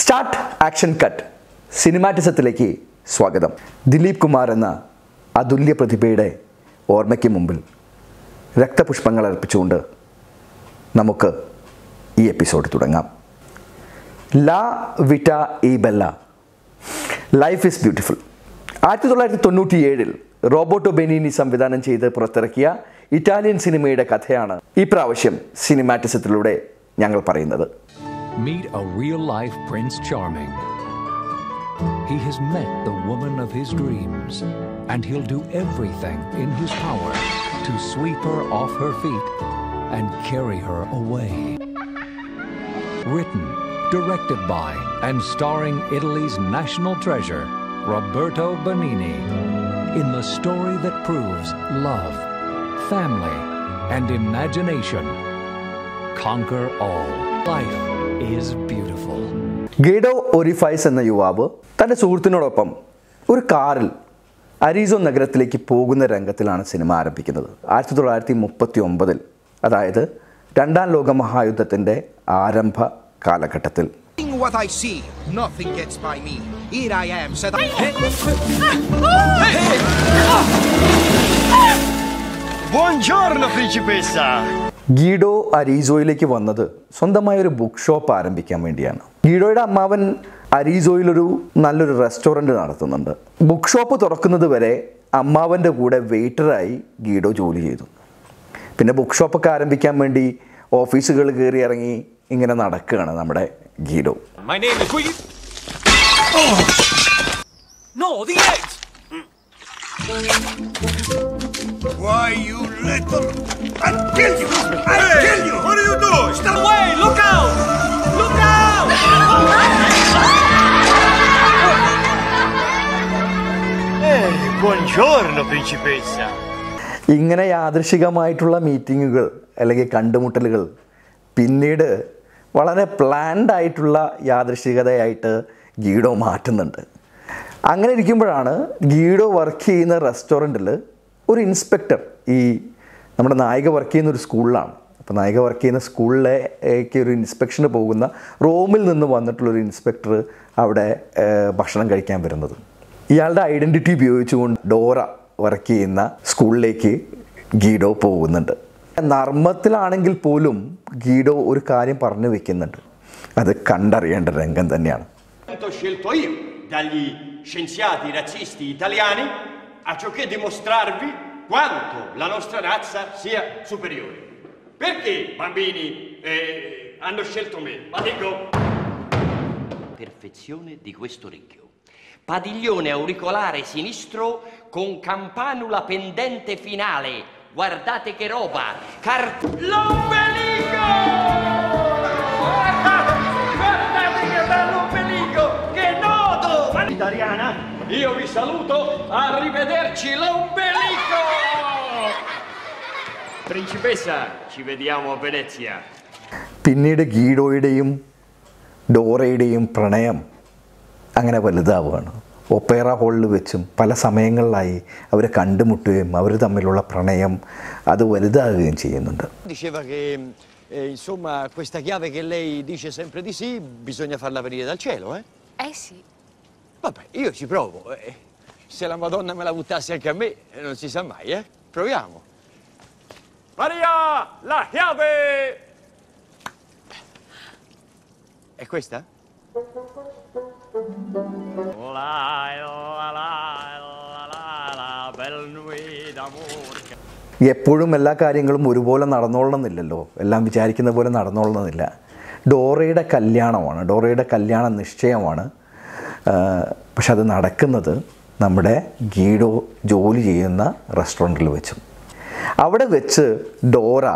Start action cut. സിനിമാറ്റിസത്തിലേക്ക് സ്വാഗതം. ദിലീപ് കുമാർ എന്ന അതുല്യ പ്രതിഭയുടെ ഓർമ്മയ്ക്ക് മുമ്പിൽ രക്തപുഷ്പങ്ങൾ അർപ്പിച്ചുകൊണ്ട് നമുക്ക് ഈ എപ്പിസോഡ് തുടങ്ങാം. ലാ വിറ്റ ഈ ബെല്ല. ലൈഫ് ഈസ് ബ്യൂട്ടിഫുൾ ആയിരത്തി തൊള്ളായിരത്തി തൊണ്ണൂറ്റി ഏഴിൽ റോബോട്ടോ ബെനീനി സംവിധാനം ചെയ്ത് പുറത്തിറക്കിയ ഇറ്റാലിയൻ സിനിമയുടെ കഥയാണ് ഈ പ്രാവശ്യം സിനിമാറ്റിസത്തിലൂടെ ഞങ്ങൾ പറയുന്നത്. Meet a real life Prince Charming. He has met the woman of his dreams, and he'll do everything in his power to sweep her off her feet and carry her away. Written, directed by, and starring Italy's national treasure, Roberto Benini, in the story that proves love, family, and imagination conquer all. Life is beautiful. ഗേഡോ ഒരിഫൈസ് എന്ന യുവാവ് തന്റെ സുഹൃത്തിനോടൊപ്പം ഒരു കാറിൽ അരീസോ നഗരത്തിലേക്ക് പോകുന്ന രംഗത്തിലാണ് cinema ആരംഭിക്കുന്നത് ആയിരത്തി തൊള്ളായിരത്തി മുപ്പത്തി ഒമ്പതിൽ അതായത് രണ്ടാം ലോക മഹായുദ്ധത്തിന്റെ ആരംഭ കാലഘട്ടത്തിൽ Seeing what I see, nothing gets by me. Here I am, said I. Buongiorno, principessa! Guido അരീസോയിലേക്ക് വന്നത് സ്വന്തമായ ഒരു ബുക്ക് ഷോപ്പ് ആരംഭിക്കാൻ വേണ്ടിയാണ് ഗീഡോയുടെ അമ്മാവൻ അരീസോയിലൊരു നല്ലൊരു റെസ്റ്റോറന്റ് നടത്തുന്നുണ്ട് ബുക്ക് ഷോപ്പ് തുറക്കുന്നത് വരെ അമ്മാവന്റെ കൂടെ വെയിറ്ററായി ഗീഡോ ജോലി ചെയ്തു പിന്നെ ബുക്ക് ഷോപ്പൊക്കെ ആരംഭിക്കാൻ വേണ്ടി ഓഫീസുകൾ കയറി ഇറങ്ങി ഇങ്ങനെ നടക്കുകയാണ് നമ്മുടെ Guido My name is Will. No, the eggs! Why, you little. I'll kill you! I'll kill you! What are you doing? Stop! away! Look out! Look out! hey, buongiorno, principessa! ഇങ്ങനെ യാദൃശികമായിട്ടുള്ള മീറ്റിങ്ങുകൾ അല്ലെങ്കിൽ കണ്ടുമുട്ടലുകൾ പിന്നീട് വളരെ പ്ലാൻഡ് ആയിട്ടുള്ള യാദൃശികതയായിട്ട് Guido മാറ്റുന്നുണ്ട് അങ്ങനെ ഇരിക്കുമ്പോഴാണ് Guido work ചെയ്യുന്ന റെസ്റ്റോറന്റിൽ ഒരു ഇൻസ്പെക്ടർ ഈ നമ്മുടെ നായിക വർക്ക് ചെയ്യുന്ന ഒരു സ്കൂളിലാണ്. അപ്പോൾ നായിക വർക്ക് ചെയ്യുന്ന സ്കൂളിലേക്ക് ഒരു ഇൻസ്പെക്ഷന് പോകുന്ന റോമിൽ നിന്ന് വന്നിട്ടുള്ളൊരു ഇൻസ്പെക്ടർ അവിടെ ഭക്ഷണം കഴിക്കാൻ വരുന്നത്. ഇയാളുടെ ഐഡന്റിറ്റി ഉപയോഗിച്ചുകൊണ്ട് ഡോറ വർക്ക് ചെയ്യുന്ന സ്കൂളിലേക്ക് ഗീഡോ പോകുന്നുണ്ട്. നർമ്മത്തിലാണെങ്കിൽ പോലും ഗീഡോ ഒരു കാര്യം പറഞ്ഞു വെക്കുന്നുണ്ട്. അത് കണ്ടറിയേണ്ട രംഗം തന്നെയാണ്. Dagli scienziati razzisti italiani a ciò che dimostrarvi quanto la nostra razza sia superiore. Perché bambini eh, hanno scelto me? Ma dico perfezione di questo orecchio. Padiglione auricolare sinistro con campanula pendente finale. Guardate che roba! Car- L'ombelico! Guardate che bello ombelico! Che nodo! Italiana, io vi saluto, arrivederci l'ombelico! Principessa, ci vediamo a Venezia. പിന്നീട് ഗീഡോയുടെയും ഡോറയുടെയും പ്രണയം അങ്ങനെ വലുതാവുകയാണ് Opera ഹാളിൽ വെച്ചും പല സമയങ്ങളിലായി അവരെ കണ്ടുമുട്ടുകയും അവർ തമ്മിലുള്ള പ്രണയം അത് വലുതാകുകയും ചെയ്യുന്നുണ്ട് Diceva che, eh, insomma, questa chiave che lei dice sempre di sì, bisogna farla venire dal cielo, eh? Eh sì. Vabbè, io ci provo. eh. Se la Madonna me la buttasse anche a me, eh, non si sa mai, eh? Proviamo. Maria, la chiave! È questa? La, la, la, la, la, la, belle nuit d'amour. എപ്പോഴും എല്ലാ കാര്യങ്ങളും ഒരുപോലെ നടന്നോളണമെന്നില്ലല്ലോ എല്ലാം വിചാരിക്കുന്ന പോലെ നടന്നോളണമെന്നില്ല ഡോറയുടെ കല്യാണമാണ് ഡോറയുടെ കല്യാണ നിശ്ചയമാണ് പക്ഷെ അത് നടക്കുന്നത് നമ്മുടെ ഗീഡോ ജോലി ചെയ്യുന്ന റെസ്റ്റോറന്റിൽ വെച്ചും അവിടെ വെച്ച് ഡോറ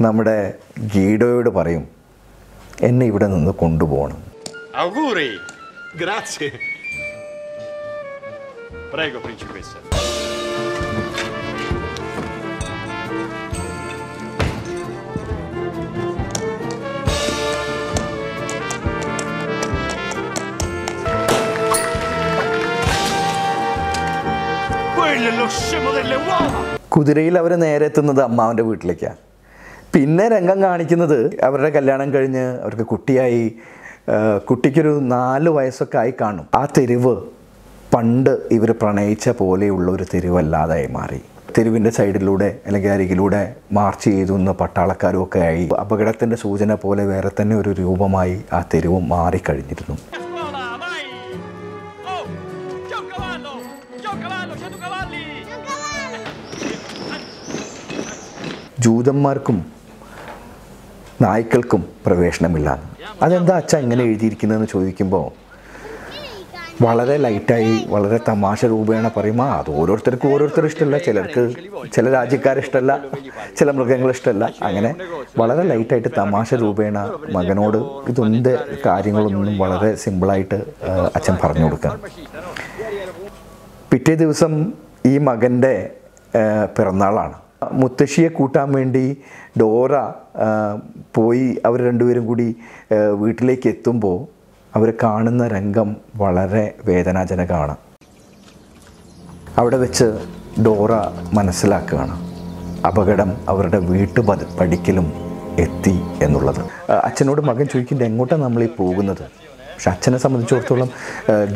നമ്മുടെ ഗീഡോയോട് പറയും എന്നെ ഇവിടെ നിന്ന് കൊണ്ടുപോകണം. Quello è lo scemo delle uova! കുതിരയിൽ അവർ നേരെ എത്തുന്നത് അമ്മാവന്റെ വീട്ടിലേക്കാണ്. പിന്നെ രംഗം കാണിക്കുന്നത് അവരുടെ കല്യാണം കഴിഞ്ഞ് അവർക്ക് കുട്ടിയായി കുട്ടിക്കൊരു നാല് വയസ്സൊക്കെ ആയി കാണും. ആ തെരുവ് പണ്ട് ഇവർ പ്രണയിച്ച പോലെയുള്ള ഒരു തെരുവല്ലാതായി മാറി. തെരുവിന്റെ സൈഡിലൂടെ അല്ലെങ്കിൽ അരികിലൂടെ മാർച്ച് ചെയ്തു നിന്ന് പട്ടാളക്കാരും ഒക്കെ ആയി. അപകടത്തിന്റെ സൂചന പോലെ വേറെ തന്നെ ഒരു രൂപമായി ആ തെരുവ് മാറിക്കഴിഞ്ഞിരുന്നു! Oh, ജൂതന്മാർക്കും നായ്ക്കൾക്കും പ്രവേശനമില്ല. അതെന്താ അച്ഛ ഇങ്ങനെ എഴുതിയിരിക്കുന്നതെന്ന് ചോദിക്കുമ്പോൾ വളരെ ലൈറ്റായി വളരെ തമാശ രൂപേണ പറയുമ്പോൾ അത് ഓരോരുത്തർക്കും ഓരോരുത്തരും ഇഷ്ടമല്ല ചിലർക്ക് ചില രാജ്യക്കാർ ഇഷ്ടമല്ല ചില മൃഗങ്ങൾ ഇഷ്ടമല്ല. അങ്ങനെ വളരെ ലൈറ്റായിട്ട് തമാശ രൂപേണ മകനോട് ഇതൊന്നും കാര്യങ്ങളൊന്നും വളരെ സിമ്പിളായിട്ട് അച്ഛൻ പറഞ്ഞു കൊടുക്കുക. പിറ്റേ ദിവസം ഈ മകന്റെ പിറന്നാളാണ്. മുത്തശ്ശിയെ കൂട്ടാൻ വേണ്ടി ഡോറ പോയി അവർ രണ്ടുപേരും കൂടി വീട്ടിലേക്ക് എത്തുമ്പോൾ അവർ കാണുന്ന രംഗം വളരെ വേദനാജനകമാണ്. അവിടെ വെച്ച് ഡോറ മനസ്സിലാക്കുകയാണ്. അപകടം അവരുടെ വീട്ടു പടിക്കലും എത്തി എന്നുള്ളത്. അച്ഛനോട് മകൻ ചോദിക്കുന്നുണ്ട് എങ്ങോട്ടാണ് നമ്മൾ ഈ പോകുന്നത്? പക്ഷെ അച്ഛനെ സംബന്ധിച്ചിടത്തോളം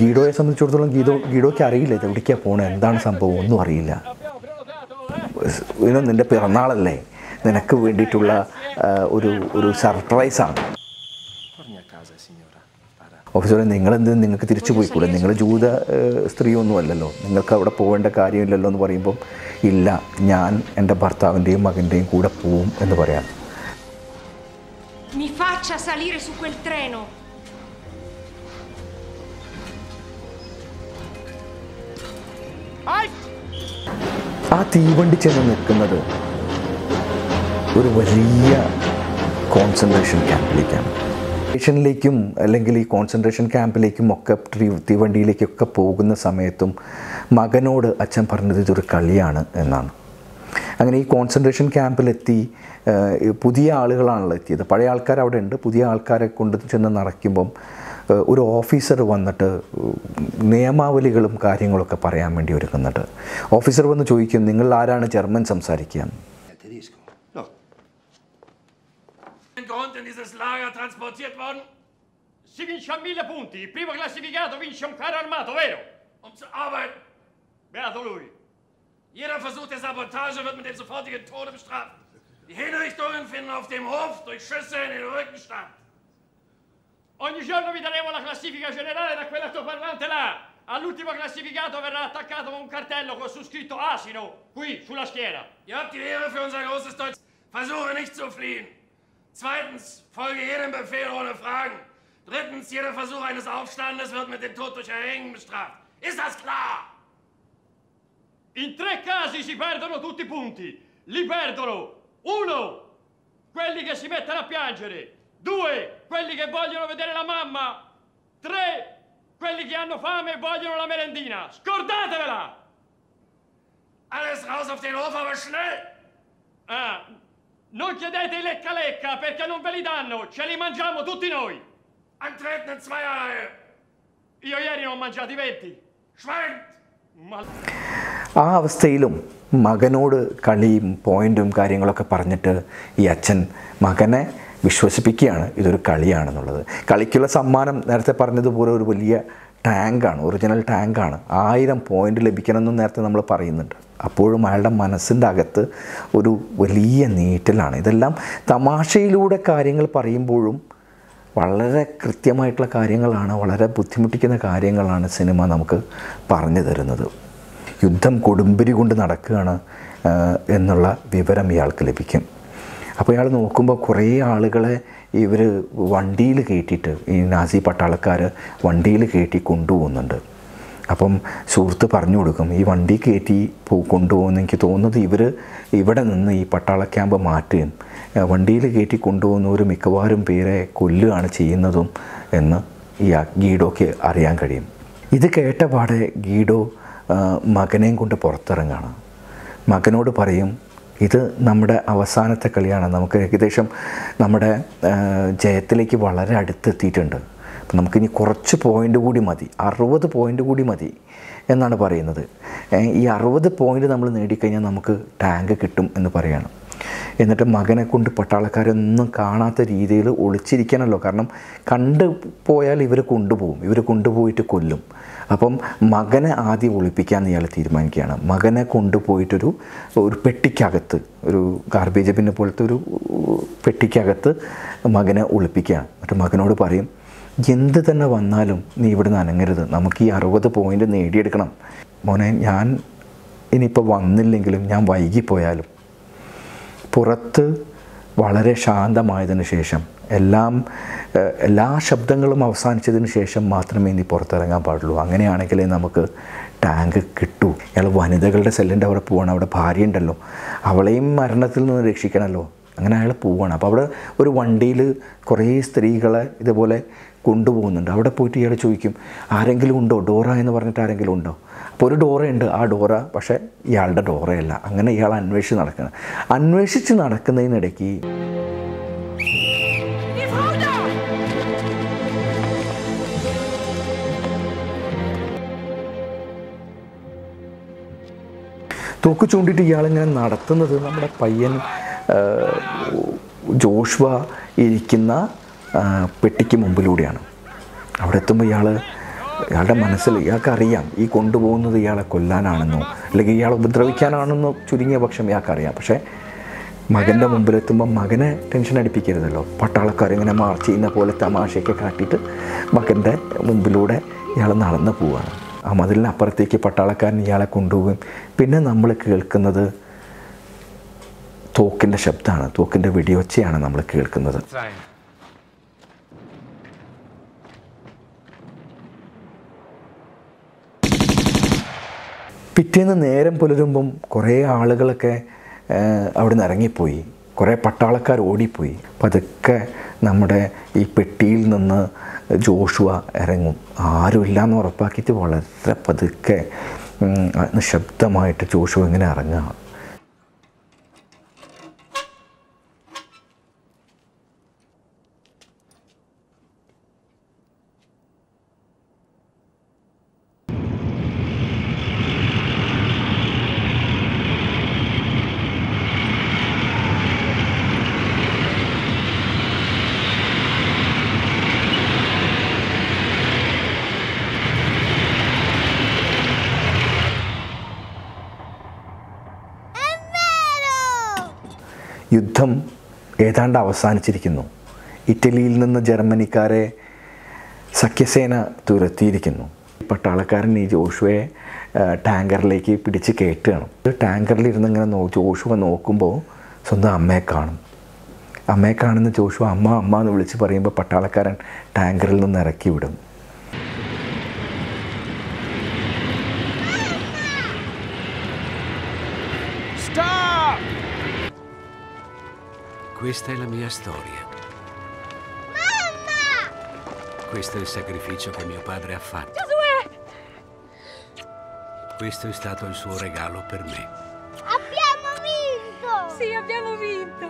ഗീഡോയെ സംബന്ധിച്ചിടത്തോളം ഗീഡോ ഗീഡോയ്ക്ക് അറിയില്ല ഇത് എവിടേക്കാണ് പോകണത് എന്താണ് സംഭവം? ഒന്നും അറിയില്ല. ഇനോ നിന്റെ പിറന്നാളല്ലേ? നിനക്ക് വേണ്ടിയിട്ടുള്ള ഒരു ഒരു സർപ്രൈസാണ്. ഓഫീസറെ നിങ്ങളെന്ത് നിങ്ങൾക്ക് തിരിച്ചു പോയിക്കൂടെ? നിങ്ങൾ ജൂത സ്ത്രീയൊന്നും അല്ലല്ലോ. നിങ്ങൾക്ക് അവിടെ പോകേണ്ട കാര്യമില്ലല്ലോ എന്ന് പറയുമ്പം ഇല്ല ഞാൻ എന്റെ ഭർത്താവിന്റെയും മകന്റെയും കൂടെ പോവും എന്ന് പറയാം. Mi. ആ തീവണ്ടി ചെന്ന് നിൽക്കുന്നത് ഒരു വലിയ കോൺസെൻട്രേഷൻ ക്യാമ്പിലേക്കാണ് സ്റ്റേഷനിലേക്കും അല്ലെങ്കിൽ ഈ കോൺസെൻട്രേഷൻ ക്യാമ്പിലേക്കും ഒക്കെ ട്രീ- തീവണ്ടിയിലേക്കൊക്കെ പോകുന്ന സമയത്തും മകനോട് അച്ഛൻ പറഞ്ഞത് ഇതൊരു കളിയാണ് എന്നാണ്. അങ്ങനെ ഈ കോൺസെൻട്രേഷൻ ക്യാമ്പിലെത്തി പുതിയ ആളുകളാണല്ലോ എത്തിയത്. പഴയ ആൾക്കാർ അവിടെ ഉണ്ട്. പുതിയ ആൾക്കാരെ കൊണ്ട് ചെന്ന് നടക്കുമ്പം ഒരു ഓഫീസർ വന്നിട്ട് നിയമാവലികളും കാര്യങ്ങളൊക്കെ പറയാൻ വേണ്ടി ഒരുക്കുന്നുണ്ട് ഓഫീസർ വന്ന് ചോദിക്കും നിങ്ങൾ ആരാണ് ജർമ്മൻ സംസാരിക്കുക? Si vince a mille punti. Il primo classificato vince un carro armato, vero? Um zu arbeiten. Beato lui. Jeder Versuch der Sabotage wird mit dem sofortigen Tode bestraft. Die Hinrichtungen finden auf dem Hof durch Schüsse in den Rücken statt. Ogni giorno vi daremo la classifica generale da quell'altoparlante là. All'ultimo classificato verrà attaccato un cartello con su scritto Asino, qui, sulla schiena. Ihr habt die Ehre für unser großes Deutsch. Versuche nicht zu fliehen. Zweitens, folge jedem Befehl ohne Fragen. Drittens, jeder Versuch eines Aufstandes wird mit dem Tod durch Erhängen bestraft. Ist das klar? In tre casi si perdono tutti i punti. Li perdono uno, quelli che si mettono a piangere. Due, quelli che vogliono vedere la mamma. Tre, quelli che hanno fame e vogliono la merendina. Scordatevela! Alles raus auf den Hof, aber schnell! Ah, non chiedete i lecca lecca perché non ve li danno. Ce li mangiamo tutti noi. Antreten in Zweierreihe! Io ieri ne ho mangiati 20. Schweigt! Ma... ആ അവസ്ഥയിലും മകനോട് കളിയും പോയിന്റും കാര്യങ്ങളൊക്കെ പറഞ്ഞിട്ട് ഈ അച്ഛൻ മകനെ വിശ്വസിപ്പിക്കുകയാണ്. ഇതൊരു കളിയാണെന്നുള്ളത്. കളിക്കുള്ള സമ്മാനം നേരത്തെ പറഞ്ഞതുപോലെ ഒരു വലിയ ടാങ്കാണ് ഒറിജിനൽ ടാങ്കാണ്. ആയിരം പോയിന്റ് ലഭിക്കണമെന്നും നേരത്തെ നമ്മൾ പറയുന്നുണ്ട്. അപ്പോഴും അയാളുടെ മനസ്സിന്റെ അകത്ത് ഒരു വലിയ നീറ്റലാണ്. ഇതെല്ലാം തമാശയിലൂടെ കാര്യങ്ങൾ പറയുമ്പോഴും വളരെ കൃത്യമായിട്ടുള്ള കാര്യങ്ങളാണ് വളരെ ബുദ്ധിമുട്ടിക്കുന്ന കാര്യങ്ങളാണ് സിനിമ നമുക്ക് പറഞ്ഞു തരുന്നത്. യുദ്ധം കൊടുമ്പിരി കൊണ്ട് നടക്കുകയാണ് എന്നുള്ള വിവരം ഇയാൾക്ക് ലഭിക്കും. അപ്പോൾ ഇയാൾ നോക്കുമ്പോൾ കുറേ ആളുകളെ ഇവർ വണ്ടിയിൽ കയറ്റിയിട്ട് ഈ നാസി പട്ടാളക്കാർ വണ്ടിയിൽ കയറ്റി കൊണ്ടുപോകുന്നുണ്ട്. അപ്പം സുഹൃത്ത് പറഞ്ഞു കൊടുക്കും ഈ വണ്ടി കയറ്റി പോ കൊണ്ടുപോകുന്ന എനിക്ക് തോന്നുന്നത് ഇവർ ഇവിടെ നിന്ന് ഈ പട്ടാള ക്യാമ്പ് മാറ്റുകയും വണ്ടിയിൽ കയറ്റി കൊണ്ടുപോകുന്നവർ മിക്കവാറും പേരെ കൊല്ലുകയാണ് ചെയ്യുന്നതും എന്ന് ഈ ഗീഡോയ്ക്ക് അറിയാൻ കഴിയും. ഇത് കേട്ട പാടെ ഗീഡോ മകനെയും കൊണ്ട് പുറത്തിറങ്ങുകയാണ്. മകനോട് പറയും ഇത് നമ്മുടെ അവസാനത്തെ കളിയാണ്. നമുക്ക് ഏകദേശം നമ്മുടെ ജയത്തിലേക്ക് വളരെ അടുത്തെത്തിയിട്ടുണ്ട്. നമുക്കിനി കുറച്ച് പോയിന്റ് കൂടി മതി. അറുപത് പോയിന്റ് കൂടി മതി എന്നാണ് പറയുന്നത്. ഈ അറുപത് പോയിന്റ് നമ്മൾ നേടിക്കഴിഞ്ഞാൽ നമുക്ക് ടാങ്ക് കിട്ടും എന്ന് പറയാണ്. എന്നിട്ട് മകനെ കൊണ്ട് പട്ടാളക്കാരൊന്നും കാണാത്ത രീതിയിൽ ഒളിച്ചിരിക്കണമല്ലോ കാരണം കണ്ടു പോയാൽ ഇവർ കൊണ്ടുപോകും. ഇവർ കൊണ്ടുപോയിട്ട് കൊല്ലും. അപ്പം മകനെ ആദ്യം ഒളിപ്പിക്കാൻ ഇയാൾ തീരുമാനിക്കുകയാണ്. മകനെ കൊണ്ടുപോയിട്ടൊരു ഒരു പെട്ടിക്കകത്ത് ഒരു ഗാർബേജ് ബിന്നെ പോലത്തെ ഒരു പെട്ടിക്കകത്ത് മകനെ ഒളിപ്പിക്കുകയാണ്. എന്നിട്ട് മകനോട് പറയും എന്ത് തന്നെ വന്നാലും നീ ഇവിടുന്ന് അനങ്ങരുത്. നമുക്ക് ഈ അറുപത് പോയിന്റ് നേടിയെടുക്കണം. മോനെ ഞാൻ ഇനിയിപ്പോൾ വന്നില്ലെങ്കിലും ഞാൻ വൈകിപ്പോയാലും പുറത്ത് വളരെ ശാന്തമായതിനു ശേഷം എല്ലാം എല്ലാ ശബ്ദങ്ങളും അവസാനിച്ചതിന് ശേഷം മാത്രമേ ഇനി പുറത്തിറങ്ങാൻ പാടുള്ളൂ. അങ്ങനെയാണെങ്കിലേ നമുക്ക് ടാങ്ക് കിട്ടൂ. ഇയാൾ വനിതകളുടെ സെല്ലിന്റെ അവിടെ പോകണം അവിടെ ഭാര്യ ഉണ്ടല്ലോ അവളെയും മരണത്തിൽ നിന്ന് രക്ഷിക്കണമല്ലോ. അങ്ങനെ അയാൾ പോവുകയാണ് അപ്പോൾ അവിടെ ഒരു വണ്ടിയിൽ കുറേ സ്ത്രീകളെ ഇതുപോലെ കൊണ്ടുപോകുന്നുണ്ട്. അവിടെ പോയിട്ട് ഇയാൾ ചോദിക്കും ആരെങ്കിലും ഉണ്ടോ? ഡോറ എന്ന് പറഞ്ഞിട്ട് ആരെങ്കിലും ഉണ്ടോ? അപ്പോൾ ഒരു ഡോറയുണ്ട്. ആ ഡോറ പക്ഷേ ഇയാളുടെ ഡോറയല്ല. അങ്ങനെ ഇയാൾ അന്വേഷിച്ച് നടക്കുന്നത് അന്വേഷിച്ച് നടക്കുന്നതിനിടയ്ക്ക്! തൂക്ക് ചൂണ്ടിയിട്ട് ഇയാളിങ്ങനെ നടത്തുന്നത് നമ്മുടെ പയ്യൻ ജോഷ്വ ഇരിക്കുന്ന പെട്ടിക്ക് മുമ്പിലൂടെയാണ്. അവിടെ എത്തുമ്പോൾ ഇയാൾ ഇയാളുടെ മനസ്സിൽ ഇയാൾക്കറിയാം ഈ കൊണ്ടുപോകുന്നത് ഇയാളെ കൊല്ലാനാണെന്നോ അല്ലെങ്കിൽ ഇയാളെ ഉപദ്രവിക്കാനാണെന്നോ ചുരുങ്ങിയ പക്ഷം ഇയാൾക്കറിയാം. പക്ഷേ മകന്റെ മുമ്പിലെത്തുമ്പോൾ മകനെ ടെൻഷൻ അടിപ്പിക്കരുതല്ലോ. പട്ടാളക്കാർ ഇങ്ങനെ മാർച്ച് ചെയ്യുന്ന പോലെ തമാശയൊക്കെ കാട്ടിയിട്ട് മകന്റെ മുമ്പിലൂടെ ഇയാൾ നടന്നു പോവുകയാണ് ആ മതിലിനപ്പുറത്തേക്ക് പട്ടാളക്കാരൻ ഇയാളെ കൊണ്ടുപോകും. പിന്നെ നമ്മൾ കേൾക്കുന്നത് തോക്കിന്റെ ശബ്ദമാണ് തോക്കിന്റെ വെടിയൊച്ചയാണ് നമ്മൾ കേൾക്കുന്നത്. പിറ്റേന്ന് നേരം പുലരുമ്പം കുറേ ആളുകളൊക്കെ അവിടെ നിന്ന് ഇറങ്ങിപ്പോയി. കുറേ പട്ടാളക്കാർ ഓടിപ്പോയി. പതുക്കെ നമ്മുടെ ഈ പെട്ടിയിൽ നിന്ന് ജോഷുവ ഇറങ്ങും. ആരുമില്ല എന്ന് ഉറപ്പാക്കിയിട്ട് വളരെ പതുക്കെ നിശബ്ദമായിട്ട് ജോഷുവ ഇങ്ങനെ ഇറങ്ങുക. യുദ്ധം ഏതാണ്ട് അവസാനിച്ചിരിക്കുന്നു. ഇറ്റലിയിൽ നിന്ന് ജർമ്മനിക്കാരെ സഖ്യസേന തുരത്തിയിരിക്കുന്നു. പട്ടാളക്കാരൻ ഈ ജോഷുവയെ ആ, ടാങ്കറിലേക്ക് പിടിച്ച് കയറ്റുകയാണ്. ടാങ്കറിൽ ഇരുന്ന് ഇങ്ങനെ നോ ജോഷുവ നോക്കുമ്പോൾ സ്വന്തം അമ്മയെ കാണും. അമ്മയെ കാണുന്ന ജോഷുവ അമ്മ അമ്മ എന്ന് വിളിച്ച് പറയുമ്പോൾ പട്ടാളക്കാരൻ ടാങ്കറിൽ നിന്ന് ഇറക്കി വിടും. Questa è la mia storia. Questo è il sacrificio che mio padre ha fatto. Questo è stato il suo regalo per me. Abbiamo vinto! Sì, abbiamo vinto!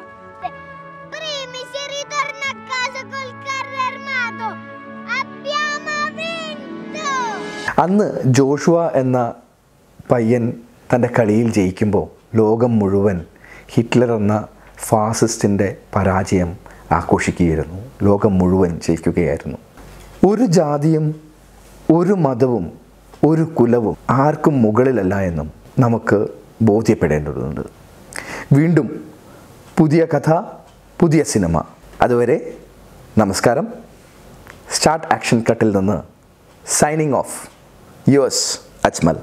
Primi si ritorna a casa col carro armato! Abbiamo vinto! അന്ന് Joshua എന്ന പയ്യൻ തൻ്റെ കളിയിൽ ജയിക്കുമ്പോൾ ലോകം മുഴുവൻ Hitler എന്ന ഫാസിസ്റ്റിന്റെ പരാജയം ആഘോഷിക്കുകയായിരുന്നു. ലോകം മുഴുവൻ ജയിക്കുകയായിരുന്നു. ഒരു ജാതിയും ഒരു മതവും ഒരു കുലവും ആർക്കും മുകളിലല്ല എന്നും നമുക്ക് ബോധ്യപ്പെടേണ്ടതുണ്ട്. വീണ്ടും പുതിയ കഥ പുതിയ സിനിമ. അതുവരെ നമസ്കാരം. സ്റ്റാർട്ട് ആക്ഷൻ കട്ടിൽ നിന്ന് സൈനിങ് ഓഫ്. യുഎസ് അജ്മൽ.